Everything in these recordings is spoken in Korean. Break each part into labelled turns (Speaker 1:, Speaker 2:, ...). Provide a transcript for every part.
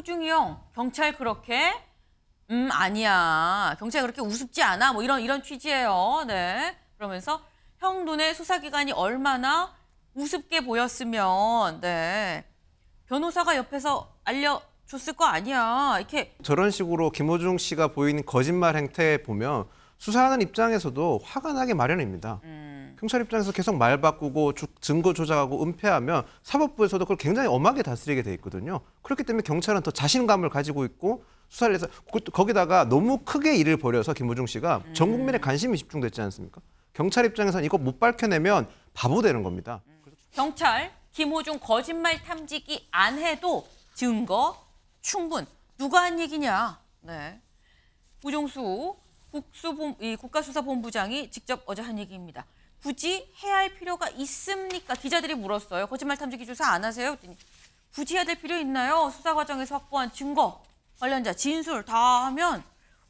Speaker 1: 호중이 형, 경찰 그렇게 음 아니야. 경찰 그렇게 우습지 않아. 뭐 이런 이런 취지예요. 네. 그러면서 형 눈에 수사기관이 얼마나 우습게 보였으면 네. 변호사가 옆에서 알려 줬을 거 아니야. 이렇게
Speaker 2: 저런 식으로 김호중 씨가 보이는 거짓말 행태 보면 수사하는 입장에서도 화가 나게 마련입니다. 경찰 입장에서 계속 말 바꾸고 주- 증거 조작하고 은폐하면 사법부에서도 그걸 굉장히 엄하게 다스리게 돼 있거든요. 그렇기 때문에 경찰은 더 자신감을 가지고 있고 수사를 해서 거기다가 너무 크게 일을 벌여서 김호중 씨가 전 국민의 관심이 집중됐지 않습니까? 경찰 입장에서는 이거 못 밝혀내면 바보 되는 겁니다.
Speaker 1: 경찰 김호중 거짓말 탐지기 안 해도 증거 충분. 누가 한 얘기냐? 네. 우종수 국수본, 이 국가수사본부장이 직접 어제 한 얘기입니다. 굳이 해야 할 필요가 있습니까? 기자들이 물었어요. 거짓말 탐지기 조사 안 하세요? 그랬더니 굳이 해야 될 필요 있나요? 수사 과정에서 확보한 증거, 관련자 진술 다 하면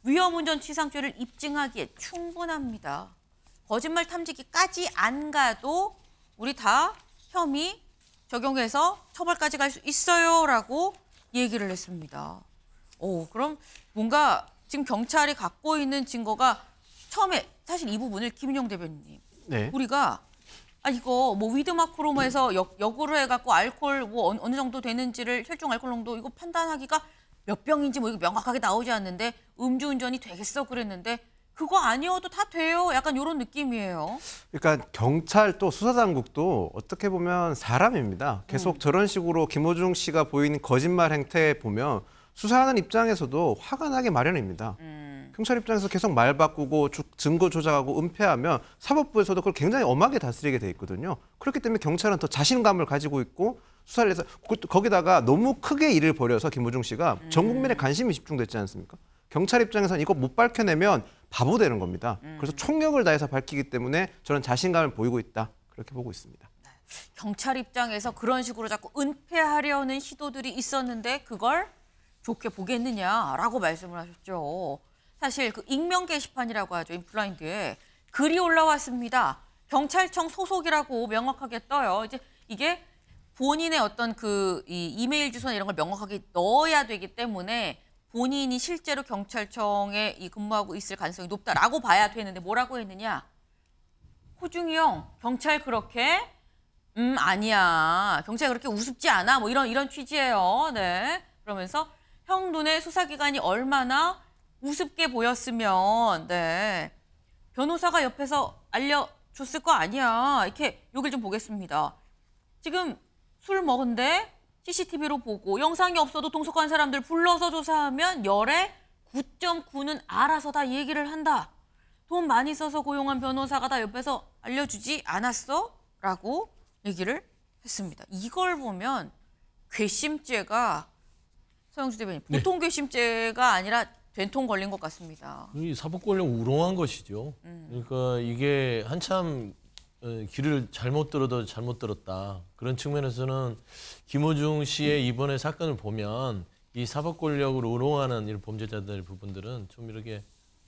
Speaker 1: 위험운전 치상죄를 입증하기에 충분합니다. 거짓말 탐지기까지 안 가도 우리 다 혐의 적용해서 처벌까지 갈 수 있어요라고 얘기를 했습니다. 오, 그럼 뭔가 지금 경찰이 갖고 있는 증거가 처음에 사실 이 부분을 김윤영 대변인님
Speaker 2: 네.
Speaker 1: 우리가 아 이거 뭐 위드마크로모에서 역, 역으로 해갖고 알코올 뭐 어느, 정도 되는지를 혈중 알코올 농도 이거 판단하기가 몇 병인지 뭐 이거 명확하게 나오지 않는데 음주운전이 되겠어 그랬는데 그거 아니어도 다 돼요. 약간 이런 느낌이에요.
Speaker 2: 그러니까 경찰 또 수사당국도 어떻게 보면 사람입니다. 계속 저런 식으로 김호중 씨가 보이는 거짓말 행태 보면 수사하는 입장에서도 화가 나게 마련입니다. 경찰 입장에서 계속 말 바꾸고 주- 증거 조작하고 은폐하면 사법부에서도 그걸 굉장히 엄하게 다스리게 돼 있거든요. 그렇기 때문에 경찰은 더 자신감을 가지고 있고 수사를 해서 그것도 거기다가 너무 크게 일을 벌여서 김호중 씨가 전 국민의 관심이 집중됐지 않습니까? 경찰 입장에서는 이거 못 밝혀내면 바보 되는 겁니다. 그래서 총력을 다해서 밝히기 때문에 저는 자신감을 보이고 있다. 그렇게 보고 있습니다.
Speaker 1: 경찰 입장에서 그런 식으로 자꾸 은폐하려는 시도들이 있었는데 그걸 좋게 보겠느냐라고 말씀을 하셨죠. 사실 그 익명 게시판이라고 하죠. 인플라인드에 글이 올라왔습니다. 경찰청 소속이라고 명확하게 떠요. 이제 이게 본인의 어떤 그 이 이메일 주소나 이런 걸 명확하게 넣어야 되기 때문에 본인이 실제로 경찰청에 이 근무하고 있을 가능성이 높다라고 봐야 되는데 뭐라고 했느냐? 호중이 형, 경찰 그렇게 음 아니야. 경찰 그렇게 우습지 않아. 뭐 이런 이런 취지예요. 네. 그러면서 형 눈에 수사기관이 얼마나 우습게 보였으면 네. 변호사가 옆에서 알려줬을 거 아니야. 이렇게 여길 좀 보겠습니다. 지금 술 먹은데 CCTV로 보고 영상이 없어도 동석한 사람들 불러서 조사하면 열에 9.9는 알아서 다 얘기를 한다. 돈 많이 써서 고용한 변호사가 다 옆에서 알려주지 않았어? 라고 얘기를 했습니다. 이걸 보면 괘씸죄가 서영수 대변인
Speaker 3: 네.
Speaker 1: 보통 괘씸죄가 아니라 된통 걸린 것 같습니다.
Speaker 3: 이 사법권력 우롱한 것이죠. 그러니까 이게 한참 어, 길을 잘못 들어도 잘못 들었다. 그런 측면에서는 김호중 씨의 이번의 사건을 보면 이 사법권력을 우롱하는 이런 범죄자들 부분들은 좀 이렇게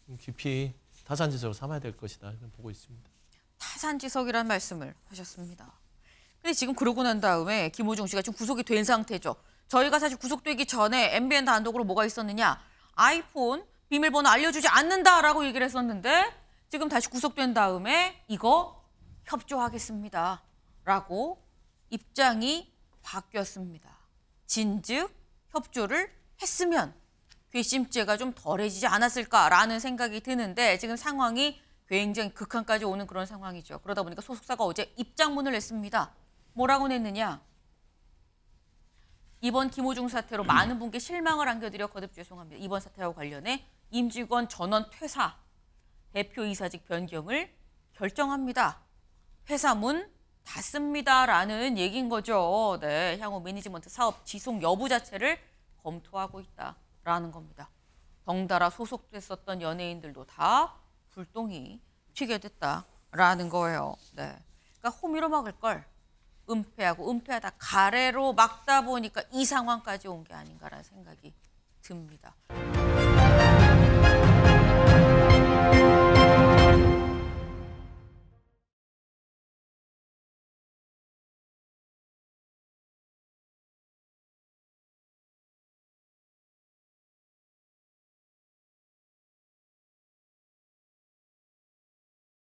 Speaker 3: 좀 깊이 타산지석으로 삼아야 될 것이다. 보고 있습니다.
Speaker 1: 타산지석이라는 말씀을 하셨습니다. 근데 지금 그러고 난 다음에 김호중 씨가 지금 구속이 된 상태죠. 저희가 사실 구속되기 전에 MBN 단독으로 뭐가 있었느냐. 아이폰 비밀번호 알려주지 않는다라고 얘기를 했었는데 지금 다시 구속된 다음에 이거 협조하겠습니다. 라고 입장이 바뀌었습니다. 진즉 협조를 했으면 괘씸죄가 좀 덜해지지 않았을까라는 생각이 드는데 지금 상황이 굉장히 극한까지 오는 그런 상황이죠. 그러다 보니까 소속사가 어제 입장문을 냈습니다. 뭐라고 냈느냐? 이번 김호중 사태로 많은 분께 실망을 안겨드려 거듭 죄송합니다. 이번 사태와 관련해 임직원 전원 퇴사, 대표이사직 변경을 결정합니다. 회사 문 닫습니다라는 얘기인 거죠. 네, 향후 매니지먼트 사업 지속 여부 자체를 검토하고 있다라는 겁니다. 덩달아 소속됐었던 연예인들도 다 불똥이 튀게 됐다라는 거예요. 네, 그러니까 호미로 막을 걸 은폐하고 은폐하다 가래로 막다 보니까 이 상황까지 온 게 아닌가라는 생각이 듭니다.